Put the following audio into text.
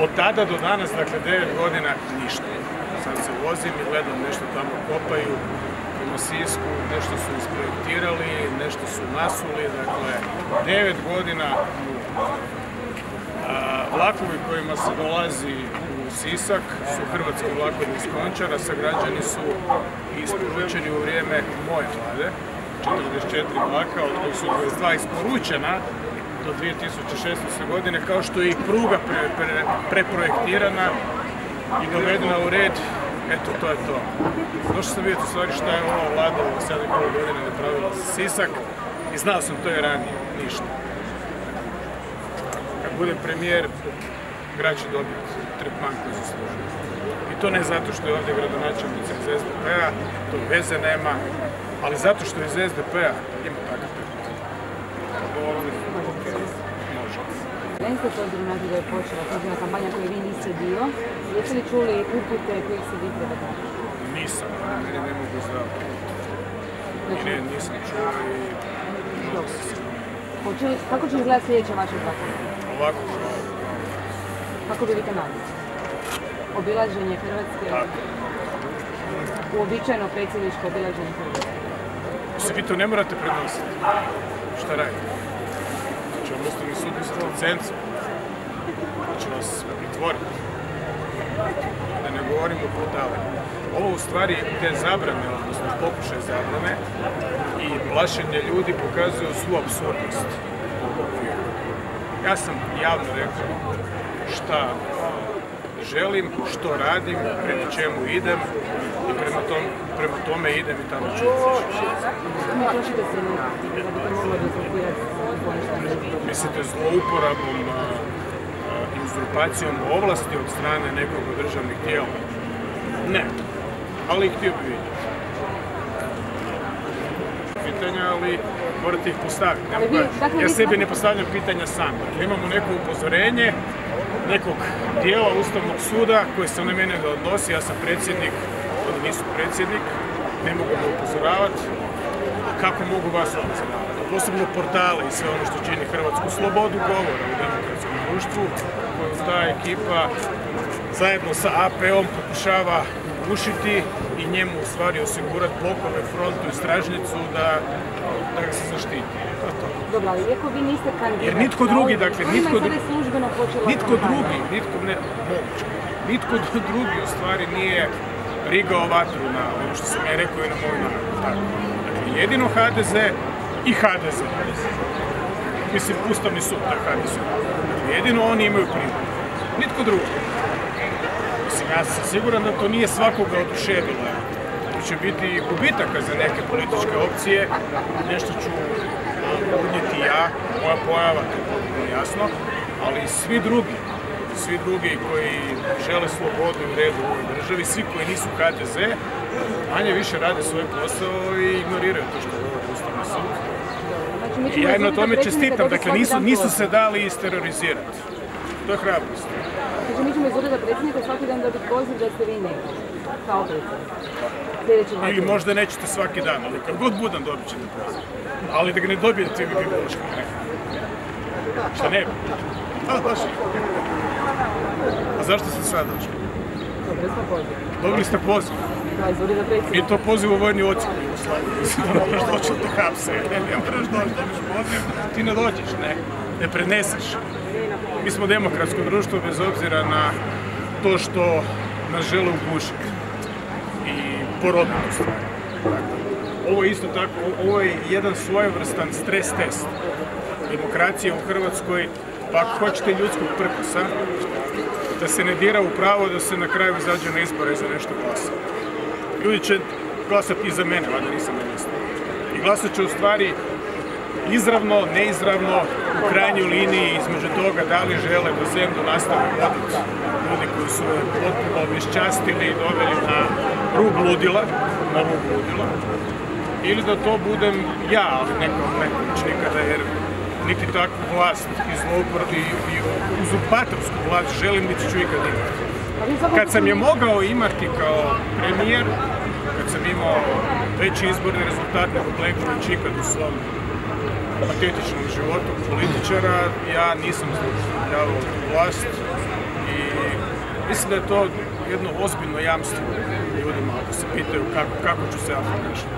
Od tada do danas, dakle 9 godina, ništa. Sad se vozim i gledam nešto tamo kopaju prema Sisku, nešto su isprojektirali, nešto su nasuli, dakle 9 godina vlakovi kojima se dolazi u Sisak su hrvatski vlakovi iz Končara, sagrađeni su i isporučeni u vrijeme moje vlade, 44 vlaka, od kojih su 22 isporučena do 2016. godine, kao što je i pruga pre- pre- preprojektirana i dovedena u red. Eto, to je to. Došao sam vidjeti u stvari šta je ova vlada u 7,5 godine napravila za Sisak i znao sam to i ranije, ništa. Kad bude premijer, grad će dobiti tretman koji zaslužuje. I to ne zato što je ovdje gradonačelnica iz SDP-a, to veze nema, ali zato što je iz SDP-a ima takav tretman. Ne ste s obzirom na to da je počela službena kampanja koju vi niste dio, jeste li čuli upute kojih se vi treba dati? Nisam, meni ne mogu znati. I ne, nisam čuo i Dobro. Hoće Kako će izgledati sljedeća vaša kampanja? ovako, Kako bi vi to nadali? Obilaženje Hrvatske, tako. uobičajeno predsjedničko obilaženje Hrvatske. Se vi to ne morate prenositi. Šta radite? Znači vam ustavni sud uzeti licencu. Će vas pritvoriti. Da ne govorimo o portalima. Ovo u stvari te zabrane, odnosno pokušaj zabrane i plašenje ljudi pokazuju svu okvira. Ja sam javno rekao šta želim, što radim, prema čemu idem i prema, tom, prema tome idem i tamo ću. Mislite zlouporabom, a, a, uzurpacijom ovlasti od strane nekog od državnih tijela? Ne, ali htio bi vidjeti. Pitanja, ali morate ih postaviti. ne dakle, ja sebi ne postavljam pitanja sam. Dakle, imamo neko upozorenje nekog dijela Ustavnog suda koji se na mene ne odnosi. Ja sam predsjednik, oni nisu predsjednik, ne mogu me upozoravati. Kako mogu vas upozoravati? Posebno portale i sve ono što čini Hrvatsku slobodu govora u demokratskom društvu koju ta ekipa zajedno sa AP-om pokušava ugušiti i njemu u stvari osigurati blokove, frontu i stražnicu da, da ga se zaštiti. Dobro, ali iako vi niste kandidat... Jer nitko drugi, dakle, nitko je sada dru- službeno počela Nitko drugi, nitko ne, moguće. Nitko drugi u stvari nije rigao vatru na ono što sam ja rekao i na moju nagradu. Tako. Dakle, jedino HDZ i HDZ. Mislim, Ustavni sud, da HDZ. Dakle, jedino oni imaju priliku. Nitko drugi. Ja sam siguran da to nije svakoga oduševilo. To će biti i gubitaka za neke političke opcije. Nešto ću a, unijeti ja, moja pojava, to je potpuno jasno, ali svi drugi, svi drugi koji žele slobodu i red u ovoj državi, svi koji nisu HDZ, manje više rade svoj posao i ignoriraju to što govori Ustavni sud. Znači, I ja im na tome čestitam, dakle nisu, nisu se dali isterorizirati. To je hrabrost. Znači, mi ćemo izvoditi da predsjednika svaki dan dobiti poziv da ste vi neki. Kao predsjednik. Ili možda nećete svaki dan, ali kad god budem dobit ćete poziv. Ali da ga ne dobijete bi bilo loško. Ne. Šta ne bi? A, baš. A zašto ste sad došli? Dobro smo poziv. Dobili ste poziv. Da, da predsjednik. Nije to poziv u vojni odsjek u Jugoslaviji. Da moraš doći da te hapse. Ne, ne moraš doći, dobiš poziv, ti ne dođeš, ne. Ne preneseš. Mi smo demokratsko društvo bez obzira na to što nas žele ugušiti. I porobiti stvari. Ovo je isto tako, ovo je jedan svojevrstan stres test. Demokracija u Hrvatskoj, pa ako hoćete ljudskog prkosa, da se ne dira u pravo da se na kraju izađe na izbore za nešto glasa. Ljudi će glasati i za mene, valjda nisam ministar. I glasat će u stvari izravno, neizravno, u krajnjoj liniji između toga da li žele da zemlju nastave voditi ljudi koji su potpuno obeščastili i doveli na rub ludila, na rub ludila, ili da to budem ja, ali neko neko već nikada, jer niti takvu vlast i zlouporabu i, uzurpatorsku vlast želim niti ću ikad imati. Kad sam je mogao imati kao premijer, kad sam imao veći izborni rezultat nego Plenković ikad u svom patetičnom životu političara, ja nisam zloupotrebljavao vlast i Mislim da je to jedno ozbiljno jamstvo ljudima ako se pitaju kako, kako ću se ja ponašati.